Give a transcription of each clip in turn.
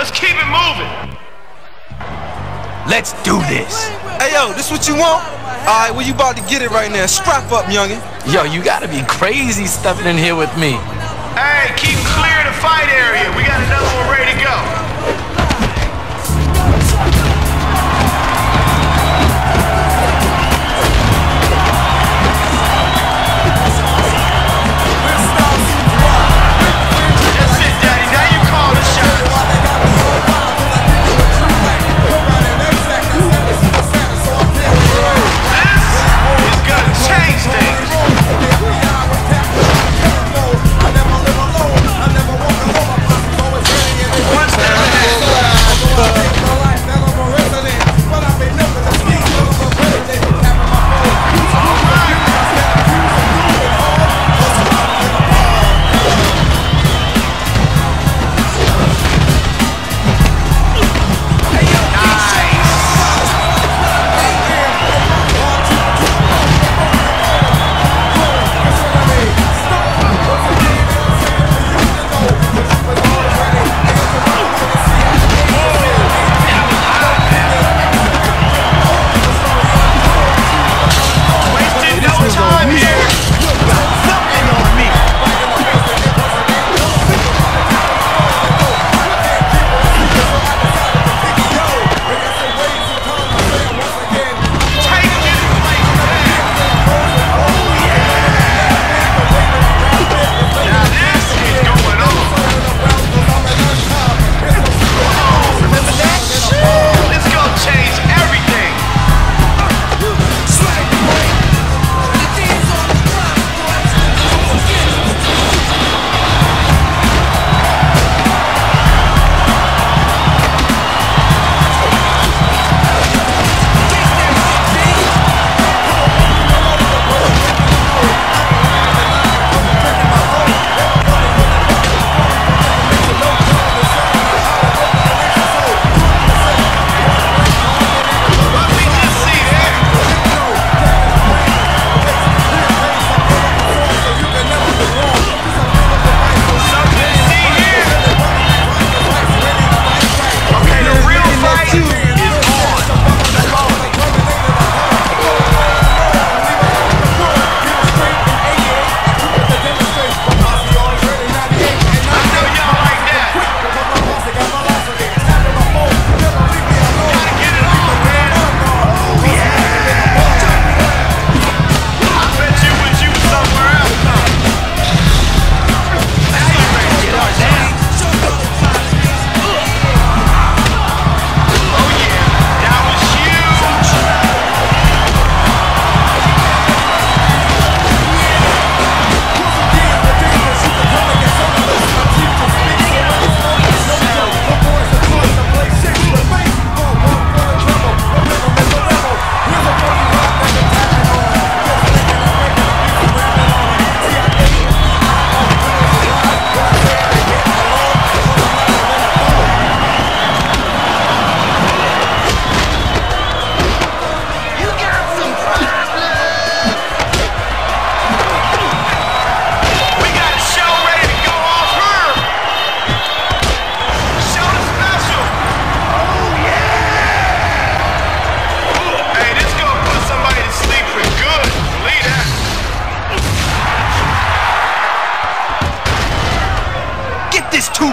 Let's keep it moving. Let's do this. Hey, yo, this what you want? All right, well, you about to get it right now. Strap up, youngin'. Yo, you gotta be crazy stepping in here with me. Hey, keep clear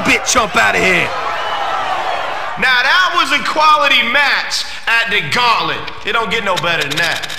this two-bit out of here. Now that was a quality match at the Gauntlet. It don't get no better than that.